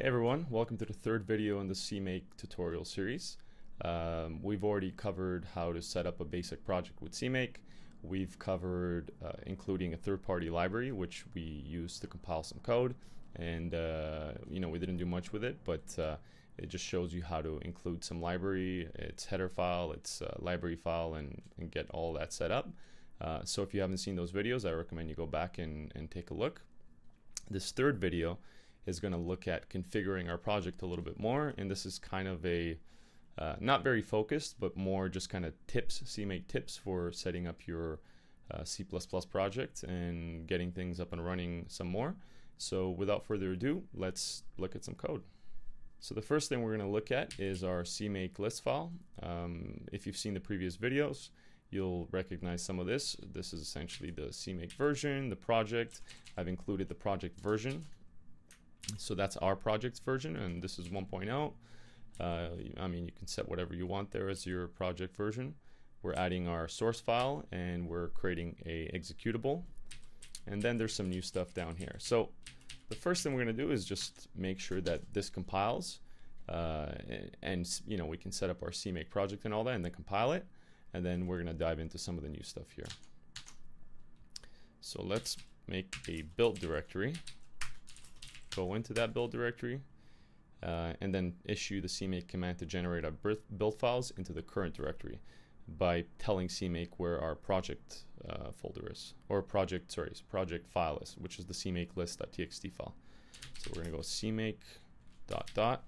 Hey everyone, welcome to the third video in the CMake tutorial series. Um, we've already covered how to set up a basic project with CMake. We've covered uh, including a third-party library which we use to compile some code and uh, you know we didn't do much with it but uh, it just shows you how to include some library, its header file, its uh, library file and, and get all that set up. Uh, so if you haven't seen those videos I recommend you go back and, and take a look. This third video is going to look at configuring our project a little bit more. And this is kind of a, uh, not very focused, but more just kind of tips, CMake tips for setting up your uh, C++ project and getting things up and running some more. So without further ado, let's look at some code. So the first thing we're going to look at is our CMake list file. Um, if you've seen the previous videos, you'll recognize some of this. This is essentially the CMake version, the project. I've included the project version so that's our project's version, and this is 1.0. Uh, I mean, you can set whatever you want there as your project version. We're adding our source file, and we're creating a executable. And then there's some new stuff down here. So the first thing we're going to do is just make sure that this compiles. Uh, and, you know, we can set up our CMake project and all that, and then compile it. And then we're going to dive into some of the new stuff here. So let's make a build directory go into that build directory uh, and then issue the CMake command to generate our build files into the current directory by telling CMake where our project uh, folder is, or project, sorry, project file is, which is the CMake list.txt file. So we're gonna go CMake dot dot.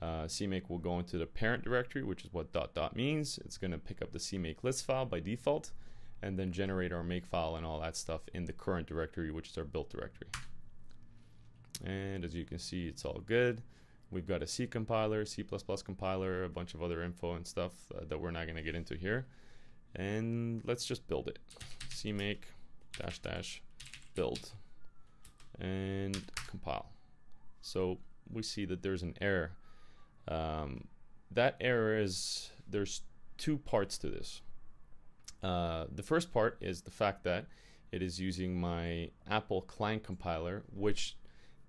Uh, CMake will go into the parent directory, which is what dot dot means. It's gonna pick up the CMake list file by default, and then generate our make file and all that stuff in the current directory, which is our build directory. And as you can see, it's all good. We've got a C compiler, C++ compiler, a bunch of other info and stuff uh, that we're not going to get into here. And let's just build it. CMake dash dash build and compile. So we see that there's an error. Um, that error is there's two parts to this. Uh, the first part is the fact that it is using my Apple Clang compiler, which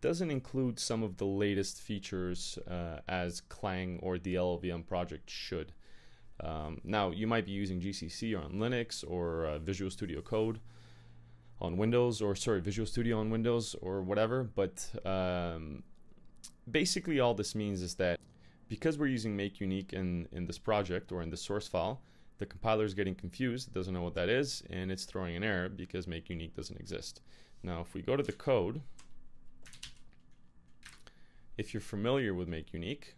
doesn't include some of the latest features uh, as Clang or the LLVM project should. Um, now, you might be using GCC on Linux or uh, Visual Studio Code on Windows, or sorry, Visual Studio on Windows or whatever, but um, basically all this means is that because we're using make unique in, in this project or in the source file, the compiler is getting confused, it doesn't know what that is, and it's throwing an error because make unique doesn't exist. Now, if we go to the code, if you're familiar with Make Unique,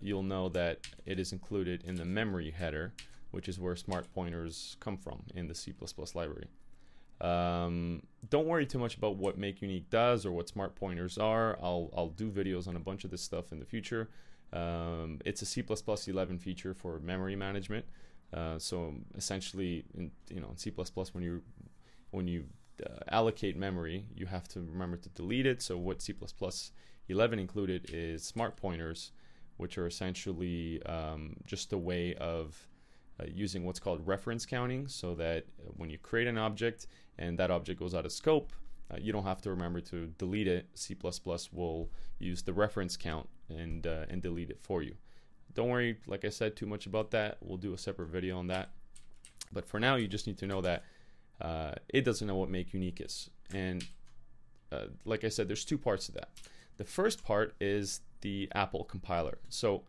you'll know that it is included in the memory header, which is where smart pointers come from in the C++ library. Um, don't worry too much about what Make Unique does or what smart pointers are. I'll, I'll do videos on a bunch of this stuff in the future. Um, it's a C++11 feature for memory management. Uh, so essentially, in, you know, in C++, when you when you uh, allocate memory, you have to remember to delete it. So what C++ 11 included is smart pointers, which are essentially um, just a way of uh, using what's called reference counting so that when you create an object and that object goes out of scope, uh, you don't have to remember to delete it. C++ will use the reference count and, uh, and delete it for you. Don't worry, like I said, too much about that. We'll do a separate video on that. But for now, you just need to know that uh, it doesn't know what make unique is. And uh, like I said, there's two parts to that. The first part is the Apple compiler. So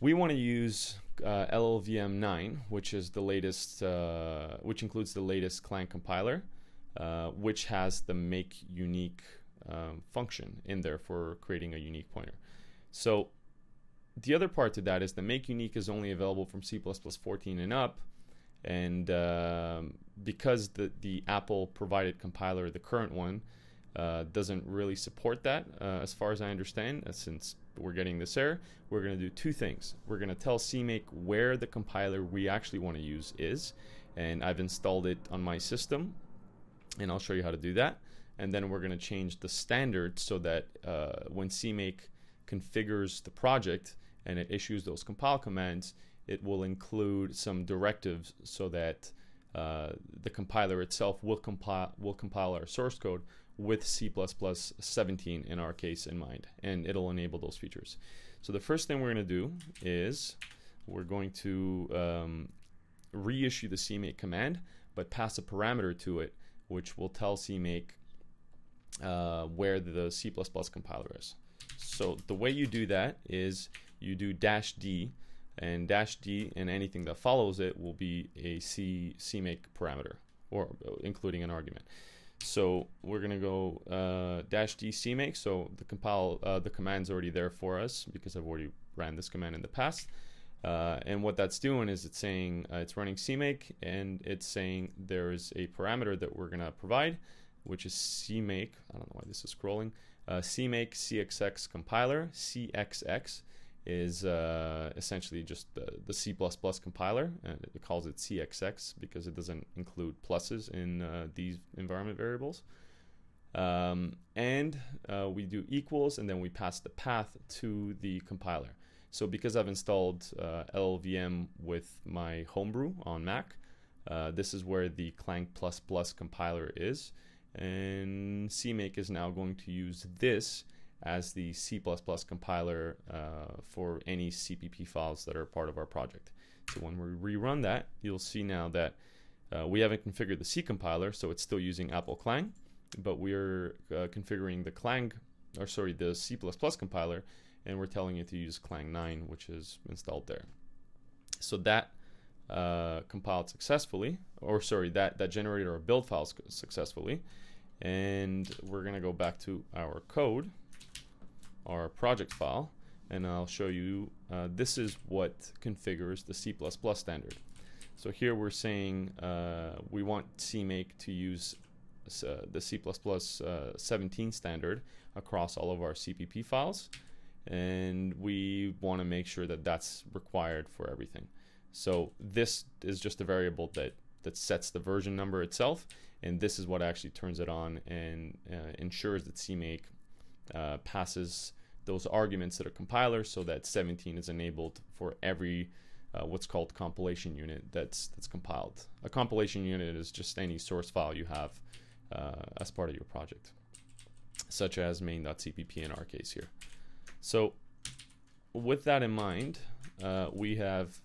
we want to use uh, LLVM 9, which is the latest, uh, which includes the latest Clang compiler, uh, which has the make unique um, function in there for creating a unique pointer. So the other part to that is the make unique is only available from C++ 14 and up. And um, because the, the Apple provided compiler, the current one, uh, doesn't really support that uh, as far as I understand. Uh, since we're getting this error, we're going to do two things. We're going to tell CMake where the compiler we actually want to use is, and I've installed it on my system, and I'll show you how to do that. And then we're going to change the standard so that uh, when CMake configures the project and it issues those compile commands, it will include some directives so that uh, the compiler itself will compile will compile our source code with C++ 17 in our case in mind, and it'll enable those features. So the first thing we're going to do is we're going to um, reissue the CMake command, but pass a parameter to it, which will tell CMake uh, where the C++ compiler is. So the way you do that is you do dash D, and dash D and anything that follows it will be a C CMake parameter, or including an argument. So we're gonna go uh, dash d cmake. So the compile uh, the command's already there for us because I've already ran this command in the past. Uh, and what that's doing is it's saying uh, it's running cmake and it's saying there's a parameter that we're gonna provide, which is cmake. I don't know why this is scrolling. Uh, cmake cxx compiler cxx is uh, essentially just the, the, C++ compiler. And it calls it CXX because it doesn't include pluses in uh, these environment variables. Um, and uh, we do equals, and then we pass the path to the compiler. So because I've installed uh, LLVM with my homebrew on Mac, uh, this is where the Clang++ compiler is. And CMake is now going to use this as the C++ compiler uh, for any CPP files that are part of our project. So when we rerun that, you'll see now that uh, we haven't configured the C compiler, so it's still using Apple Clang, but we're uh, configuring the Clang, or sorry, the C++ compiler, and we're telling it to use Clang 9, which is installed there. So that uh, compiled successfully, or sorry, that, that generated our build files successfully, and we're to go back to our code our project file and I'll show you uh, this is what configures the C++ standard. So here we're saying uh, we want CMake to use uh, the C++ uh, 17 standard across all of our CPP files and we want to make sure that that's required for everything. So this is just a variable that that sets the version number itself and this is what actually turns it on and uh, ensures that CMake uh, passes those arguments that are compilers so that 17 is enabled for every uh, what's called compilation unit that's that's compiled. A compilation unit is just any source file you have uh, as part of your project, such as main.cpp in our case here. So with that in mind, uh, we have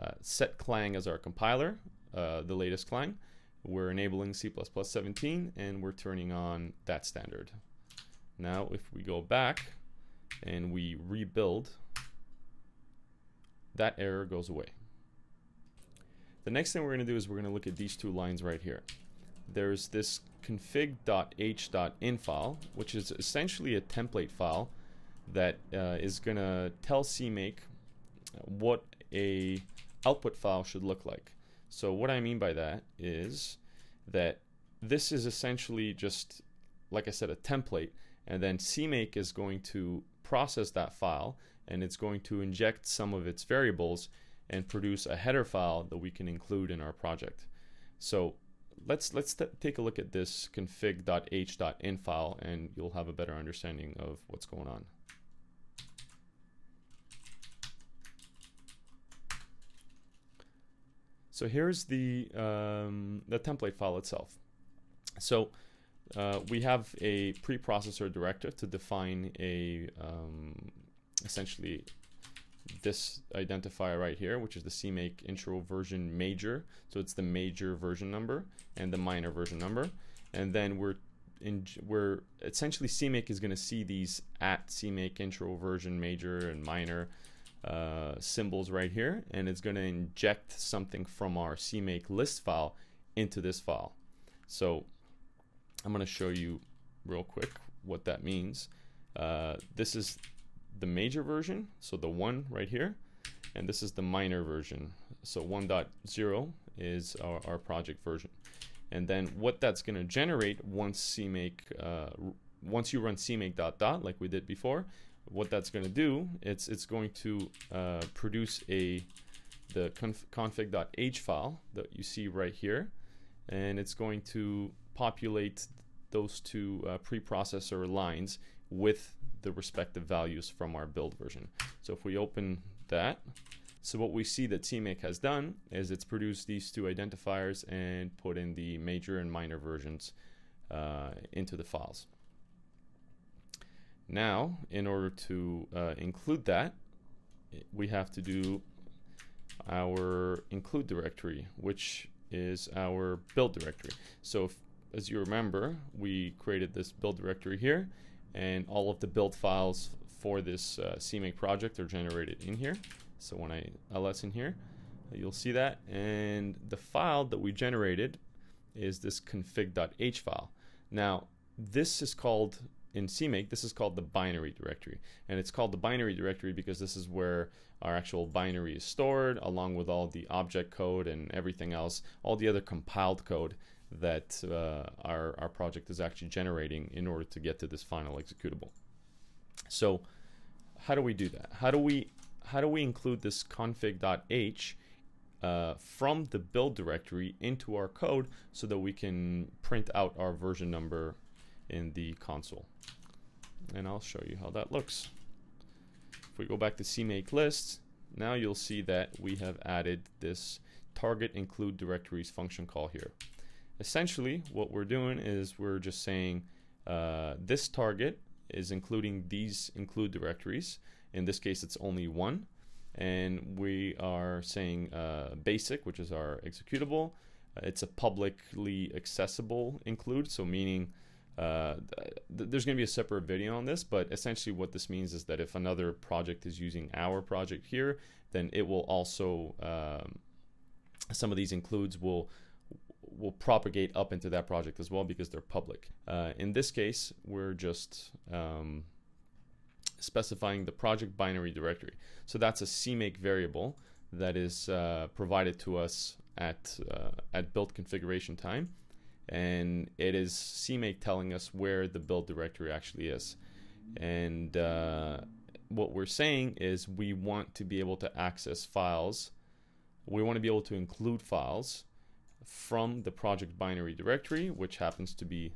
uh, set Clang as our compiler, uh, the latest Clang. We're enabling C++ 17 and we're turning on that standard. Now if we go back and we rebuild, that error goes away. The next thing we're going to do is we're going to look at these two lines right here. There's this config.h.in file, which is essentially a template file that uh, is going to tell CMake what a output file should look like. So what I mean by that is that this is essentially just, like I said, a template, and then CMake is going to process that file and it's going to inject some of its variables and produce a header file that we can include in our project. So let's let's take a look at this config.h.in file and you'll have a better understanding of what's going on. So here's the um, the template file itself. So uh, we have a preprocessor directive to define a um, essentially this identifier right here, which is the CMake intro version major. So it's the major version number and the minor version number. And then we're in, we're essentially CMake is going to see these at CMake intro version major and minor uh, symbols right here, and it's going to inject something from our CMake list file into this file. So I'm going to show you real quick what that means. Uh, this is the major version, so the 1 right here, and this is the minor version. So 1.0 is our, our project version. And then what that's going to generate once CMake, uh, once you run CMake dot dot like we did before, what that's going to do, it's it's going to uh, produce a the conf config.h file that you see right here, and it's going to populate those two uh, preprocessor lines with the respective values from our build version. So if we open that, so what we see that CMake has done is it's produced these two identifiers and put in the major and minor versions uh, into the files. Now, in order to uh, include that, we have to do our include directory, which is our build directory. So if, as you remember, we created this build directory here, and all of the build files for this uh, CMake project are generated in here. So when I ls in here, you'll see that. And the file that we generated is this config.h file. Now, this is called in CMake, this is called the binary directory. And it's called the binary directory because this is where our actual binary is stored along with all the object code and everything else, all the other compiled code that uh, our, our project is actually generating in order to get to this final executable. So how do we do that? How do we how do we include this config.h uh, from the build directory into our code so that we can print out our version number in the console? And I'll show you how that looks. If we go back to CMake list, now you'll see that we have added this target include directories function call here. Essentially, what we're doing is we're just saying uh, this target is including these include directories. In this case, it's only one. And we are saying uh, basic, which is our executable. Uh, it's a publicly accessible include, so meaning uh, th there's going to be a separate video on this, but essentially what this means is that if another project is using our project here, then it will also um, some of these includes will will propagate up into that project as well because they're public. Uh, in this case, we're just um, specifying the project binary directory. So that's a CMake variable that is uh, provided to us at uh, at build configuration time, and it is CMake telling us where the build directory actually is. And uh, what we're saying is we want to be able to access files. We want to be able to include files from the project binary directory, which happens to be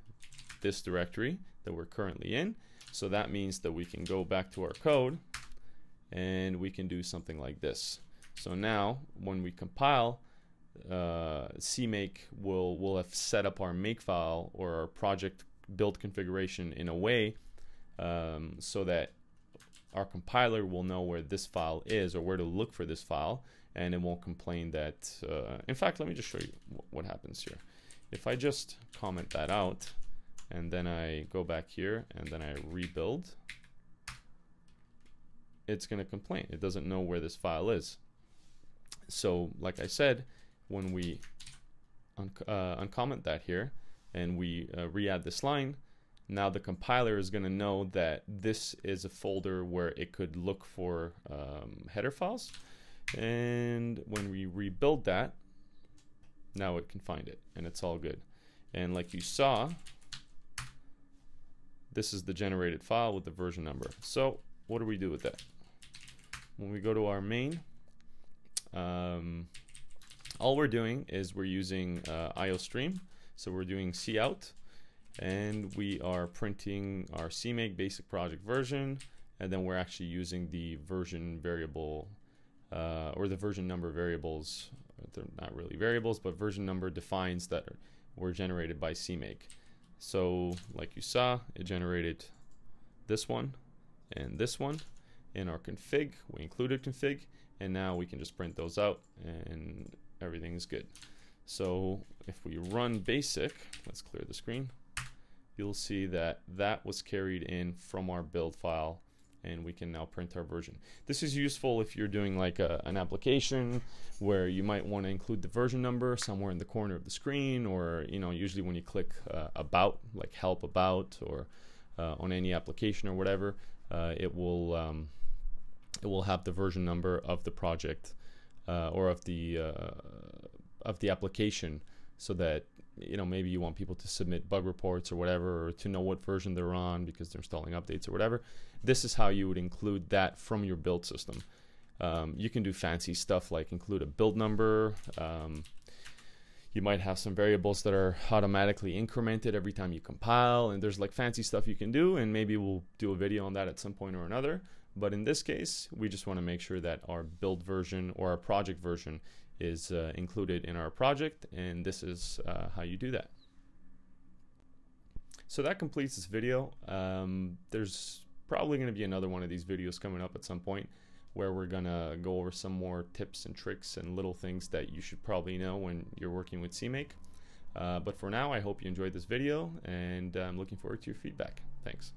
this directory that we're currently in. So that means that we can go back to our code and we can do something like this. So now when we compile, uh, CMake will, will have set up our makefile or our project build configuration in a way um, so that our compiler will know where this file is or where to look for this file and it won't complain that uh, in fact let me just show you what happens here. If I just comment that out and then I go back here and then I rebuild it's going to complain. It doesn't know where this file is. So like I said when we un uh, uncomment that here and we uh, re-add this line now the compiler is going to know that this is a folder where it could look for um, header files. And when we rebuild that, now it can find it and it's all good. And like you saw, this is the generated file with the version number. So what do we do with that? When we go to our main, um, all we're doing is we're using uh, IOStream. So we're doing cout and we are printing our CMake basic project version and then we're actually using the version variable uh, or the version number variables they're not really variables but version number defines that were generated by CMake. So like you saw it generated this one and this one in our config. We included config and now we can just print those out and everything is good. So if we run basic let's clear the screen you'll see that that was carried in from our build file and we can now print our version. This is useful if you're doing like a, an application where you might want to include the version number somewhere in the corner of the screen or you know usually when you click uh, about like help about or uh, on any application or whatever uh, it will um, it will have the version number of the project uh, or of the uh, of the application so that you know maybe you want people to submit bug reports or whatever or to know what version they're on because they're installing updates or whatever. This is how you would include that from your build system. Um, you can do fancy stuff like include a build number. Um, you might have some variables that are automatically incremented every time you compile and there's like fancy stuff you can do and maybe we'll do a video on that at some point or another. But in this case we just want to make sure that our build version or our project version is uh, included in our project and this is uh, how you do that. So that completes this video. Um, there's probably going to be another one of these videos coming up at some point where we're going to go over some more tips and tricks and little things that you should probably know when you're working with CMake. Uh, but for now, I hope you enjoyed this video and I'm looking forward to your feedback. Thanks.